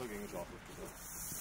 plugins off of the